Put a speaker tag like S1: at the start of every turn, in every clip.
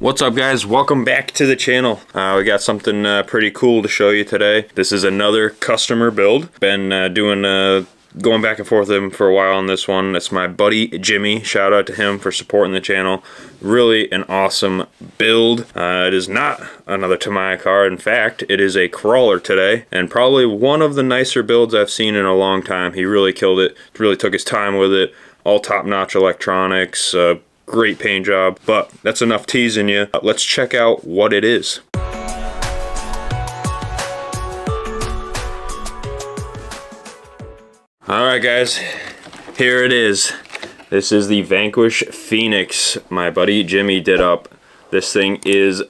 S1: What's up guys? Welcome back to the channel. Uh, we got something uh, pretty cool to show you today. This is another customer build. Been uh, doing uh, going back and forth with him for a while on this one. It's my buddy Jimmy. Shout out to him for supporting the channel. Really an awesome build. Uh, it is not another Tamiya car. In fact, it is a crawler today and probably one of the nicer builds I've seen in a long time. He really killed it. Really took his time with it. All top-notch electronics, uh, great paint job, but that's enough teasing you. Let's check out what it is. Alright guys, here it is. This is the Vanquish Phoenix my buddy Jimmy did up. This thing is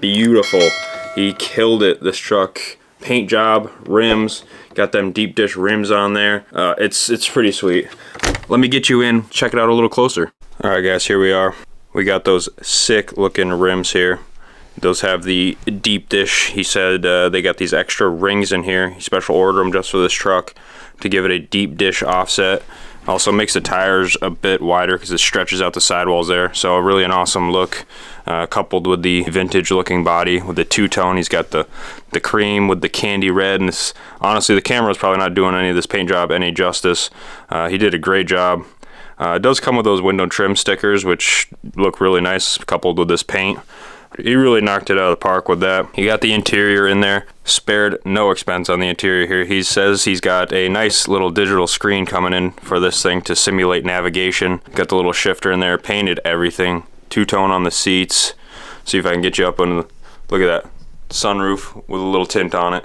S1: beautiful. He killed it, this truck. Paint job, rims, got them deep dish rims on there. Uh, it's, it's pretty sweet. Let me get you in, check it out a little closer. Alright guys, here we are. We got those sick looking rims here. Those have the deep dish. He said uh, they got these extra rings in here. He special ordered them just for this truck to give it a deep dish offset. Also makes the tires a bit wider because it stretches out the sidewalls there. So really an awesome look uh, coupled with the vintage looking body with the two-tone. He's got the, the cream with the candy red. And this, honestly, the camera is probably not doing any of this paint job any justice. Uh, he did a great job. Uh, it does come with those window trim stickers, which look really nice coupled with this paint. He really knocked it out of the park with that. He got the interior in there, spared no expense on the interior here. He says he's got a nice little digital screen coming in for this thing to simulate navigation. Got the little shifter in there, painted everything. Two-tone on the seats. See if I can get you up on the, look at that, sunroof with a little tint on it.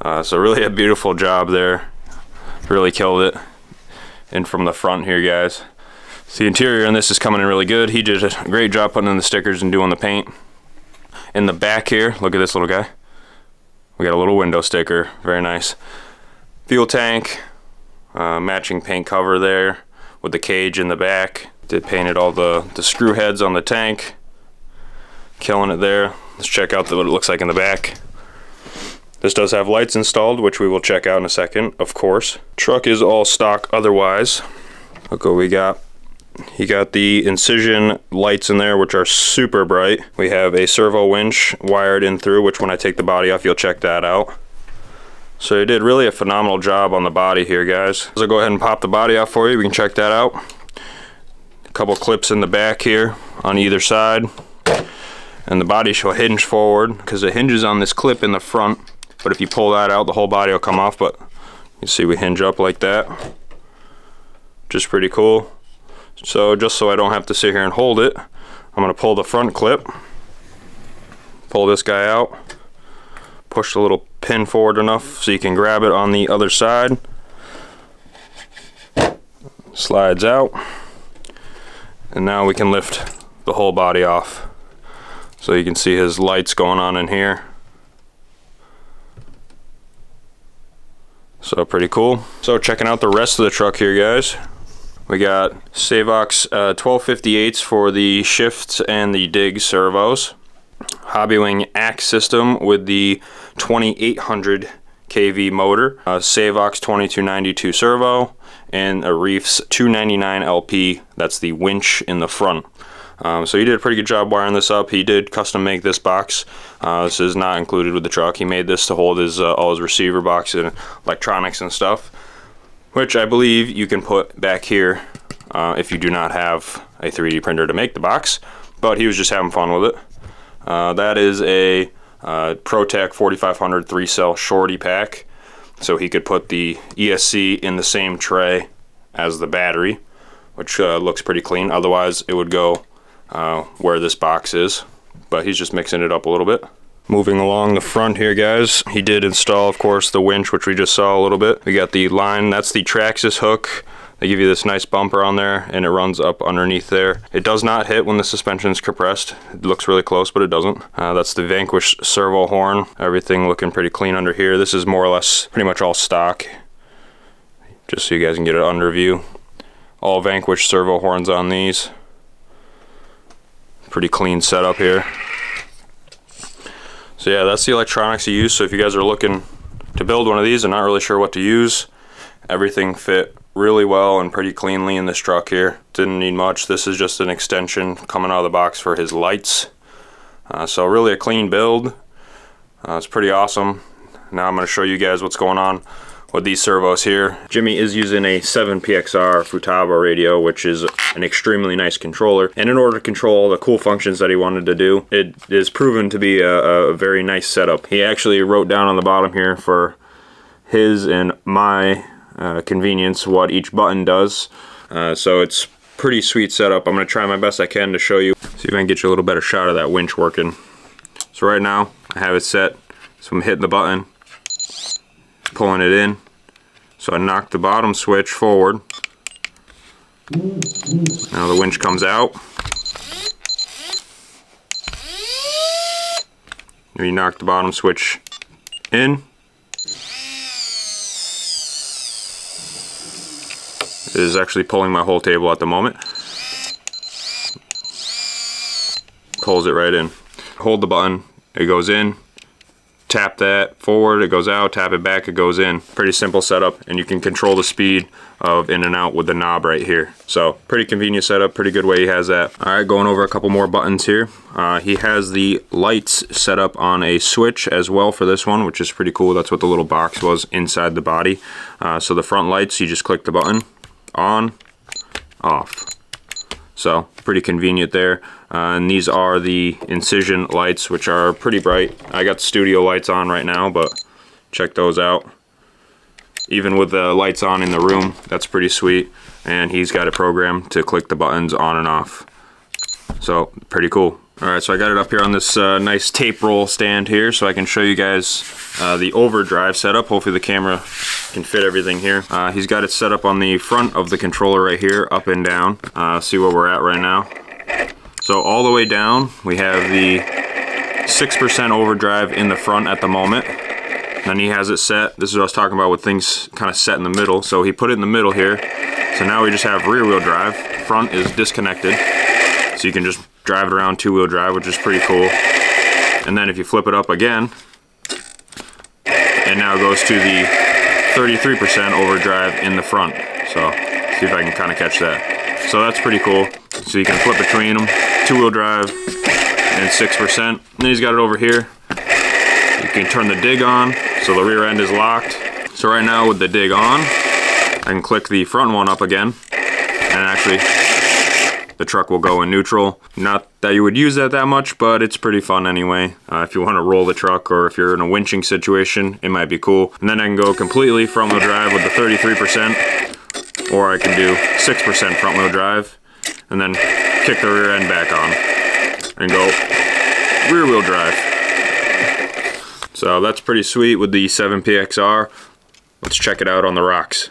S1: Uh, so really a beautiful job there. Really killed it. And from the front here, guys. The interior on this is coming in really good. He did a great job putting in the stickers and doing the paint. In the back here, look at this little guy. We got a little window sticker, very nice. Fuel tank, uh, matching paint cover there with the cage in the back. Did painted all the, the screw heads on the tank. Killing it there. Let's check out what it looks like in the back. This does have lights installed, which we will check out in a second, of course. Truck is all stock otherwise. Look what we got. You got the incision lights in there, which are super bright. We have a servo winch wired in through, which when I take the body off, you'll check that out. So you did really a phenomenal job on the body here, guys. So I'll go ahead and pop the body off for you. We can check that out. A couple clips in the back here on either side. And the body shall hinge forward because it hinges on this clip in the front. But if you pull that out, the whole body will come off. But you see we hinge up like that. Just pretty cool. So just so I don't have to sit here and hold it, I'm going to pull the front clip, pull this guy out, push the little pin forward enough so you can grab it on the other side. Slides out. And now we can lift the whole body off. So you can see his lights going on in here. So pretty cool. So checking out the rest of the truck here guys. We got Savox uh, 1258s for the shifts and the dig servos. Hobbywing axe system with the 2800 kV motor. Uh, Savox 2292 servo and a Reefs 299 LP. That's the winch in the front. Um, so he did a pretty good job wiring this up. He did custom make this box. Uh, this is not included with the truck. He made this to hold his uh, all his receiver box and electronics and stuff which I believe you can put back here uh, if you do not have a 3D printer to make the box. But he was just having fun with it. Uh, that is a uh, ProTac 4500 3-cell shorty pack. So he could put the ESC in the same tray as the battery, which uh, looks pretty clean. Otherwise, it would go uh, where this box is. But he's just mixing it up a little bit. Moving along the front here, guys, he did install, of course, the winch, which we just saw a little bit. We got the line, that's the Traxxas hook. They give you this nice bumper on there, and it runs up underneath there. It does not hit when the suspension is compressed. It looks really close, but it doesn't. Uh, that's the Vanquish servo horn. Everything looking pretty clean under here. This is more or less pretty much all stock, just so you guys can get an under view. All Vanquish servo horns on these. Pretty clean setup here. So yeah, that's the electronics you use. So if you guys are looking to build one of these and not really sure what to use, everything fit really well and pretty cleanly in this truck here. Didn't need much. This is just an extension coming out of the box for his lights. Uh, so really a clean build. Uh, it's pretty awesome. Now I'm going to show you guys what's going on with these servos here. Jimmy is using a 7PXR Futaba radio, which is an extremely nice controller. And in order to control all the cool functions that he wanted to do, it is proven to be a, a very nice setup. He actually wrote down on the bottom here for his and my uh, convenience what each button does. Uh, so it's pretty sweet setup. I'm going to try my best I can to show you. See if I can get you a little better shot of that winch working. So right now I have it set. So I'm hitting the button, pulling it in. So I knock the bottom switch forward. Now the winch comes out. You knock the bottom switch in. It is actually pulling my whole table at the moment. Pulls it right in. Hold the button, it goes in. Tap that forward, it goes out, tap it back, it goes in. Pretty simple setup, and you can control the speed of in and out with the knob right here. So pretty convenient setup, pretty good way he has that. All right, going over a couple more buttons here. Uh, he has the lights set up on a switch as well for this one, which is pretty cool. That's what the little box was inside the body. Uh, so the front lights, you just click the button, on, off. So pretty convenient there. Uh, and these are the Incision lights, which are pretty bright. I got studio lights on right now, but check those out. Even with the lights on in the room, that's pretty sweet. And he's got it programmed to click the buttons on and off. So pretty cool. Alright, so I got it up here on this uh, nice tape roll stand here so I can show you guys uh, the overdrive setup. Hopefully the camera can fit everything here. Uh, he's got it set up on the front of the controller right here, up and down. Uh, see where we're at right now. So all the way down, we have the 6% overdrive in the front at the moment. Then he has it set. This is what I was talking about with things kind of set in the middle. So he put it in the middle here. So now we just have rear wheel drive. Front is disconnected. So you can just drive it around two-wheel drive, which is pretty cool. And then if you flip it up again, it now goes to the 33% overdrive in the front. So see if I can kind of catch that. So that's pretty cool. So you can flip between them, two-wheel drive and 6%. And then he's got it over here. You can turn the dig on, so the rear end is locked. So right now with the dig on, I can click the front one up again, and actually the truck will go in neutral. Not that you would use that that much, but it's pretty fun anyway. Uh, if you want to roll the truck or if you're in a winching situation, it might be cool. And then I can go completely front wheel drive with the 33%, or I can do 6% front wheel drive, and then kick the rear end back on, and go rear wheel drive. So that's pretty sweet with the 7PXR. Let's check it out on the rocks.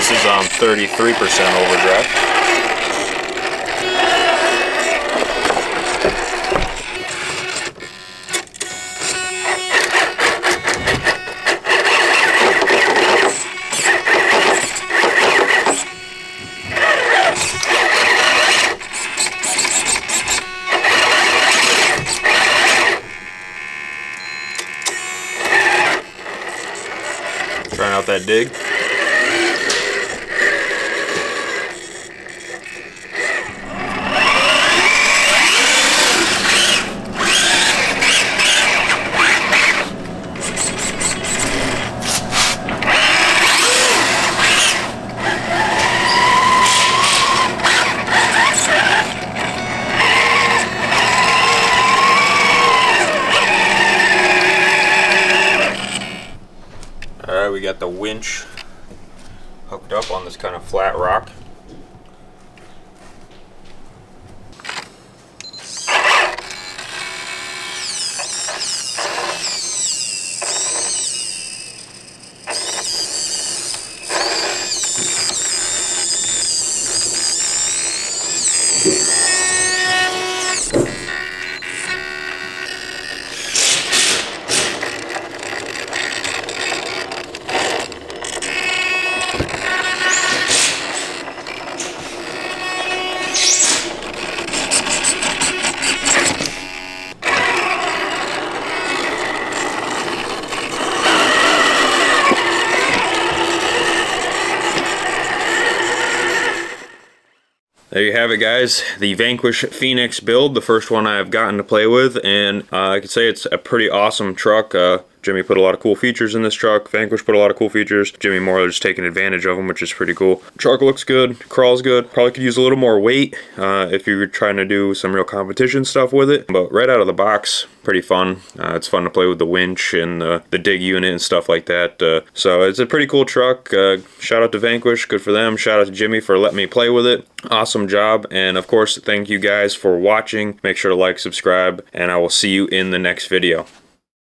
S1: This is on 33% overdrive. Trying out that dig. Winch hooked up on this kind of flat rock. There you have it guys, the Vanquish Phoenix build, the first one I've gotten to play with, and uh, I can say it's a pretty awesome truck. Uh, Jimmy put a lot of cool features in this truck. Vanquish put a lot of cool features. Jimmy Moore just taking advantage of them, which is pretty cool. Truck looks good, crawls good. Probably could use a little more weight uh, if you're trying to do some real competition stuff with it. But right out of the box, pretty fun. Uh, it's fun to play with the winch and the, the dig unit and stuff like that. Uh, so it's a pretty cool truck. Uh, shout out to Vanquish, good for them. Shout out to Jimmy for letting me play with it. Awesome job. And of course, thank you guys for watching. Make sure to like, subscribe, and I will see you in the next video.